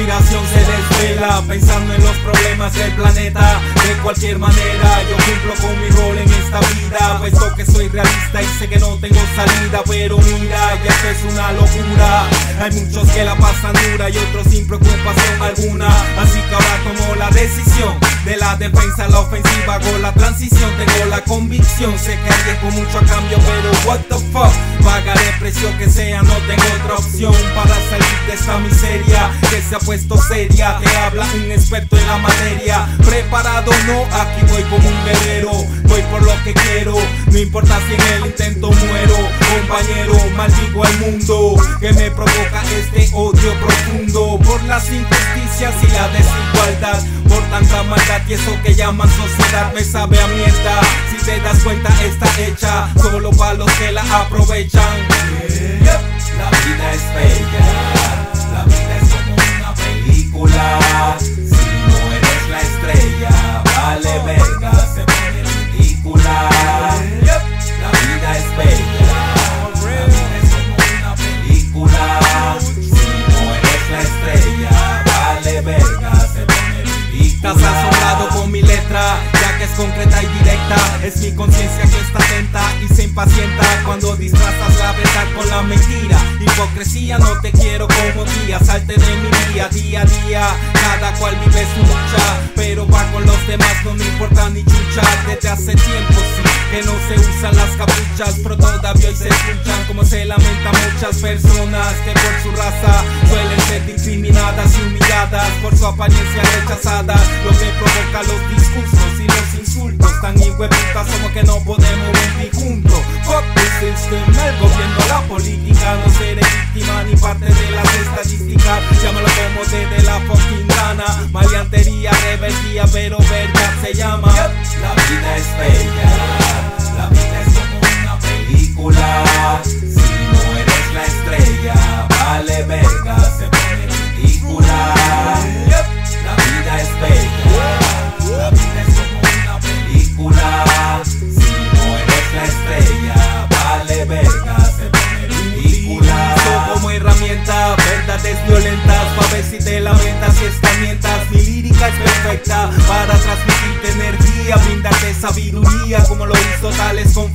inspiración se desvela Pensando en los problemas del planeta. De cualquier manera yo cumplo con mi rol en esta vida Puesto que soy realista y sé que no tengo salida Pero mira, ya que es una locura. Hay muchos que la pasan dura y otros sin preocupación alguna. Así que ahora tomo la decisión De la defensa a la ofensiva Hago la transición, tengo la convicción. Sé que arriesgo mucho a cambio pero what the fuck Que sea, no tengo otra opción Para salir de esta miseria que se ha puesto seria. Te habla un experto en la materia. Preparado no, aquí voy como un guerrero. Voy por lo que quiero, no importa si en el intento muero. Compañero, maldigo al mundo Que me provoca este odio profundo Por las injusticias y la desigualdad Por tanta maldad y eso que llaman sociedad Me sabe a mierda, si te das cuenta está hecha Solo para los que la aprovechan vida es bella, la vida es como una película. Si no eres la estrella, vale verga, se pone ridícula. La vida es bella, la vida es como una película. Si no eres la estrella, vale verga, se pone ridícula. Estás asombrado con mi letra, ya que es concreta y directa. Es mi conciencia que está atenta y se impacienta cuando disfrazas la verdad con la mentira. Hipocresía, no te quiero como guía. Salte de mi día, día a día. Cada cual vive su lucha, pero va con los demás, no me importa ni chucha. Desde hace tiempo, sí, que no se usan las capuchas, pero todavía hoy se escuchan como se lamentan muchas personas que por su raza suelen ser discriminadas y humilladas por su apariencia rechazada. Lo que provoca los discursos y los insultos tan hijueputas como que no podemos vivir juntos. Fuck the system, el gobierno, la política, llama.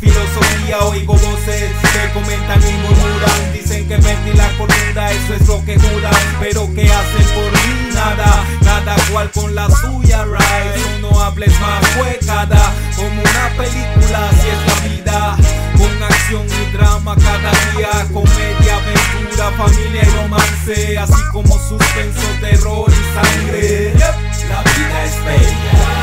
filosofía oigo voces que comentan y murmuran Dicen que perdí la cordura, eso es lo que juran Pero que hacen por mí? Nada, nada cual con la suya, right No, no hables más, fue cada como una película si es la vida, con acción y drama cada día Comedia, aventura, familia y romance Así como suspenso, terror y sangre. La vida es bella.